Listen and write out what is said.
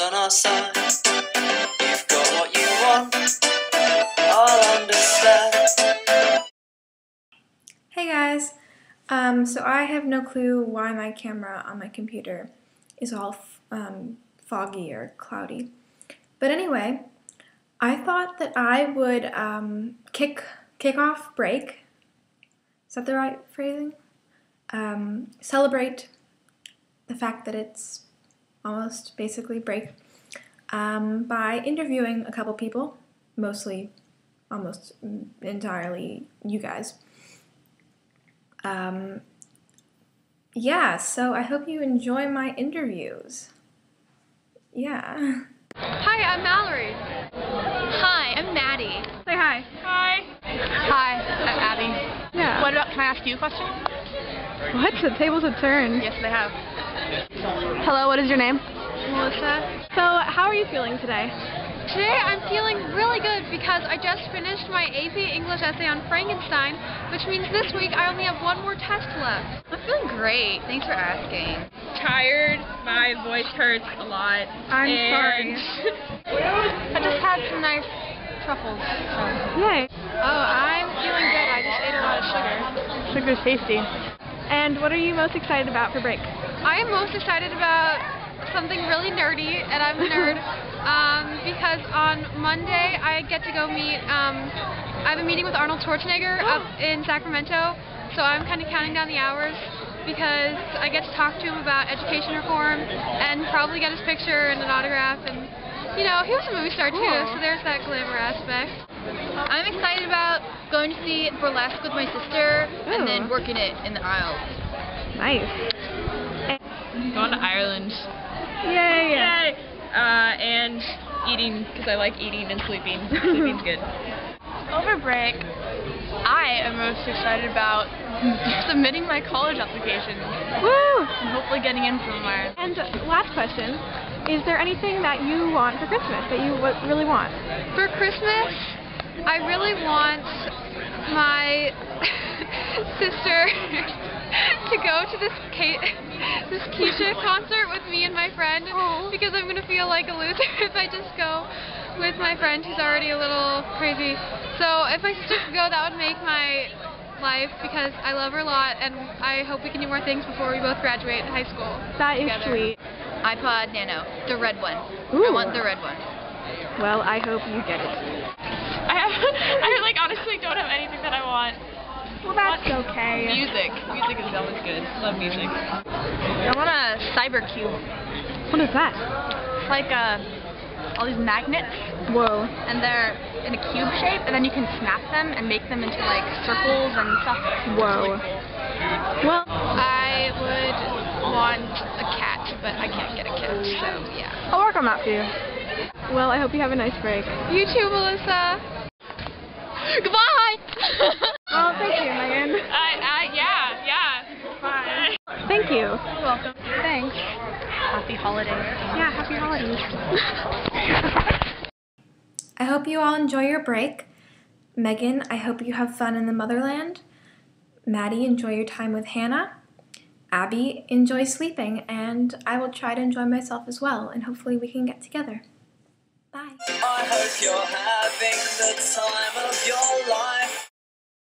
on our side. You've got what you want, I'll understand. Hey guys! Um, so I have no clue why my camera on my computer is all um, foggy or cloudy. But anyway, I thought that I would um, kick kick off break. Is that the right phrasing? Um, celebrate the fact that it's almost basically break um, by interviewing a couple people, mostly, almost entirely you guys. Um, yeah, so I hope you enjoy my interviews. Yeah. Hi, I'm Mallory. Hi, I'm Maddie. Say hi. Hi. Hi, I'm Abby. Yeah. What about, can I ask you a question? What? The tables have turned. Yes, they have. Hello, what is your name? Melissa. So, how are you feeling today? Today I'm feeling really good because I just finished my AP English essay on Frankenstein, which means this week I only have one more test left. I'm feeling great. Thanks for asking. tired. My voice hurts a lot. I'm and sorry. I just had some nice truffles. So. Yay. Oh, I'm feeling good. I just ate a lot of sugar. Sugar's tasty. And what are you most excited about for break? I am most excited about something really nerdy, and I'm a nerd, um, because on Monday I get to go meet, um, I have a meeting with Arnold Schwarzenegger up in Sacramento, so I'm kind of counting down the hours because I get to talk to him about education reform and probably get his picture and an autograph, and you know, he was a movie star too, Cool. so there's that glamour aspect. I'm excited about going to see burlesque with my sister Ooh. and then working it in the aisles. Nice. going to Ireland. Yay. Yay! Uh, and eating because I like eating and sleeping. Sleeping's good. Over break, I am most excited about submitting my college application Woo! and hopefully getting in somewhere. And last question, is there anything that you want for Christmas that you w- really want? For Christmas, I really want my sister to go to this Kate, this Kesha concert with me and my friend because I'm gonna feel like a loser if I just go with my friend who's already a little crazy. So if my sister could go, that would make my life because I love her a lot and I hope we can do more things before we both graduate high school. That is Together. sweet. iPod Nano, the red one. Ooh. I want the red one. Well, I hope you get it. I have, I like honestly don't have anything that I want. Well, that's okay. Music. Music is always good. Love music. I want a cyber cube. What is that? It's like uh, all these magnets, Whoa. and they're in a cube shape, and then you can snap them and make them into like circles and stuff. Whoa. Well, I would want a cat, but I can't get a cat, so yeah. I'll work on that for you. Well, I hope you have a nice break. You too, Melissa. Goodbye. Well, thank you, Meaghin. I, I, yeah, yeah. Bye. Thank you. You're welcome. Thanks. Happy holidays. Yeah, happy holidays. I hope you all enjoy your break. Meaghin, I hope you have fun in the motherland. Maddie, enjoy your time with Hannah. Abby, enjoy sleeping, and I will try to enjoy myself as well, and hopefully we can get together. Bye.